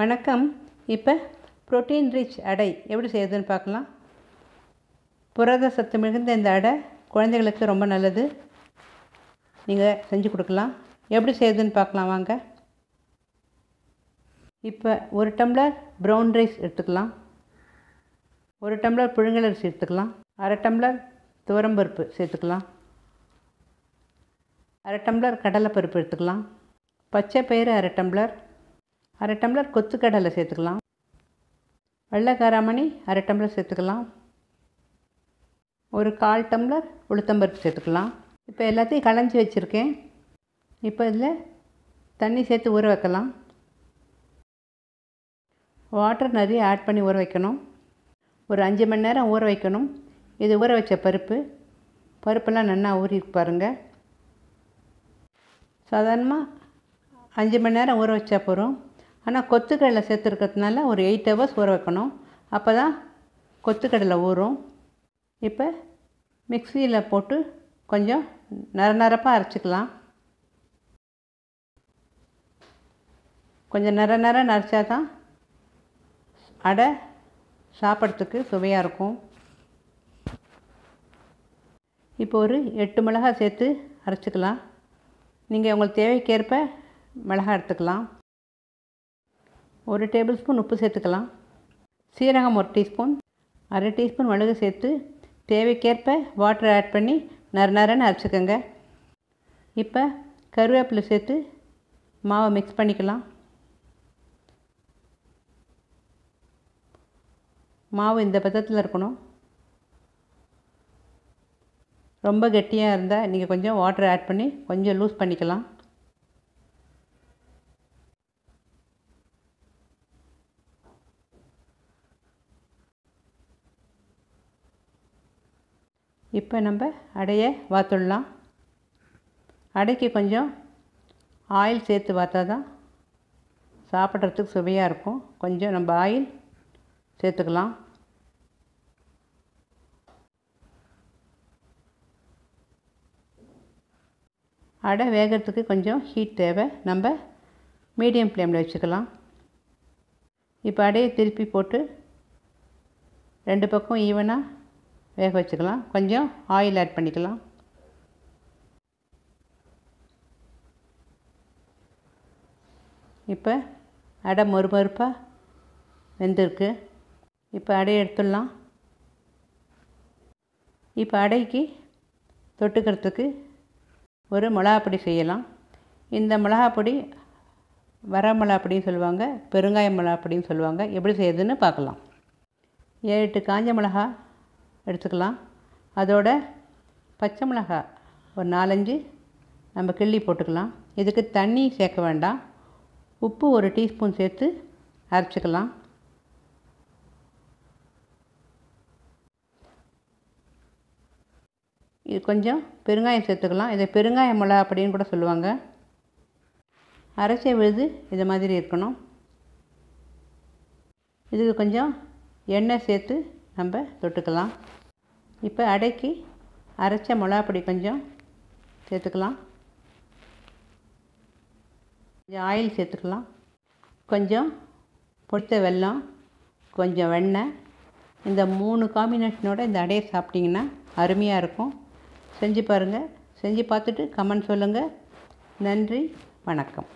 வணக்கம். இப்போ protein rich அடை எப்படி செய்யுதுன்னு பார்க்கலாம். புரத சத்து மிகுந்த இந்த அடை குழந்தைகளுக்கு ரொம்ப நல்லது. நீங்கள் செஞ்சு கொடுக்கலாம். எப்படி செய்யுதுன்னு பார்க்கலாம் வாங்க. இப்போ ஒரு டம்ளர் ப்ரௌன் ரைஸ் எடுத்துக்கலாம். ஒரு டம்ளர் புழுங்கலரிசி எடுத்துக்கலாம். அரை டம்ளர் துவரம்பருப்பு சேர்த்துக்கலாம். அரை டம்ளர் கடலைப்பருப்பு எடுத்துக்கலாம். பச்சை பயிறு அரை டம்ளர் அரை டம்ளர் கொத்துக்கடலை சேர்த்துக்கலாம். வெள்ளை காராமணி அரை டம்ளர் சேர்த்துக்கலாம். ஒரு கால் டம்ளர் உளுத்தம்பருப்பு சேர்த்துக்கலாம். இப்போ எல்லாத்தையும் களைஞ்சி வச்சுருக்கேன். இப்போ இதில் தண்ணி சேர்த்து ஊற வைக்கலாம். வாட்டர் நிறைய ஆட் பண்ணி ஊற வைக்கணும். ஒரு அஞ்சு மணி நேரம் ஊற வைக்கணும். இது ஊற வச்ச பருப்பு. பருப்பெல்லாம் நல்லா ஊறி பாருங்கள் சாதாரணமாக அஞ்சு மணி நேரம் ஊற வச்சா போகிறோம் ஆனால் கொத்துக்கடலை சேர்த்துருக்கிறதுனால ஒரு எயிட் ஹவர்ஸ் ஊற வைக்கணும். அப்போ தான் கொத்துக்கடலை ஊறும். இப்போ மிக்சியில் போட்டு கொஞ்சம் நர நரப்பாக அரைச்சிக்கலாம். கொஞ்சம் நர நர நரைச்சா தான் அடை சாப்பிட்றதுக்கு சுவையாக இருக்கும். இப்போ ஒரு எட்டு மிளகாய் சேர்த்து அரைச்சிக்கலாம். நீங்கள் உங்களுக்கு தேவைக்கேற்ப மிளகாய் எடுத்துக்கலாம். ஒரு டேபிள் ஸ்பூன் உப்பு சேர்த்துக்கலாம். சீரகம் ஒரு டீஸ்பூன். அரை டீஸ்பூன் மிளகு சேர்த்து தேவைக்கேற்ப வாட்டர் ஆட் பண்ணி நர நரன்னு அரைச்சிக்கோங்க. இப்போ கருவேப்பிலை சேர்த்து மாவை மிக்ஸ் பண்ணிக்கலாம். மாவு இந்த பதத்தில் இருக்கணும். ரொம்ப கெட்டியாக இருந்தால் நீங்கள் கொஞ்சம் வாட்டர் ஆட் பண்ணி கொஞ்சம் லூஸ் பண்ணிக்கலாம். இப்போ நம்ம அடையை வாத்துடலாம். அடைக்கு கொஞ்சம் ஆயில் சேர்த்து வாத்தா தான் சாப்பிட்றதுக்கு சுவையாக இருக்கும். கொஞ்சம் நம்ம ஆயில் சேர்த்துக்கலாம். அடை வேகிறதுக்கு கொஞ்சம் ஹீட் தேவை. நம்ம மீடியம் ஃப்ளேமில் வச்சுக்கலாம். இப்போ அடையை திருப்பி போட்டு ரெண்டு பக்கம் ஈவனாக வேக வச்சுக்கலாம். கொஞ்சம் ஆயில் ஆட் பண்ணிக்கலாம். இப்போ அடை மொறுமொறுப்பாக வெந்திருக்கு. இப்போ அடையை எடுத்துடலாம். இப்போ அடைக்கு தொட்டுக்கிறதுக்கு ஒரு மிளகாப்பொடி செய்யலாம். இந்த மிளகாப்பொடி வர மிளகாப்பொடின்னு சொல்லுவாங்க பெருங்காய மிளகாப்பொடின்னு சொல்லுவாங்க. எப்படி செய்யுதுன்னு பார்க்கலாம். ஏழு எட்டு காஞ்ச மிளகா எடுத்துக்கலாம். அதோட பச்சை மிளகா ஒரு நாலஞ்சு நம்ம கிள்ளி போட்டுக்கலாம். இதுக்கு தண்ணி சேர்க்க வேண்டாம். உப்பு ஒரு டீஸ்பூன் சேர்த்து அரைச்சிக்கலாம். இது கொஞ்சம் பெருங்காயம் சேர்த்துக்கலாம். இதை பெருங்காய மிளகா அப்படின்னு கூட சொல்லுவாங்க. அரைச்ச விழுது இது மாதிரி இருக்கணும். இதுக்கு கொஞ்சம் எண்ணெய் சேர்த்து நம்ம தொட்டுக்கலாம். இப்போ அடைக்கு அரைச்ச மிளகாப்பொடி கொஞ்சம் சேர்த்துக்கலாம். கொஞ்சம் ஆயில் சேர்த்துக்கலாம். கொஞ்சம் பொடித்த வெல்லம் கொஞ்சம் வெண்ணெய். இந்த மூணு காம்பினேஷனோட இந்த அடையை சாப்பிட்டிங்கன்னா அருமையாக இருக்கும். செஞ்சு பாருங்கள் செஞ்சு பார்த்துட்டு கமெண்ட் சொல்லுங்கள் நன்றி. வணக்கம்.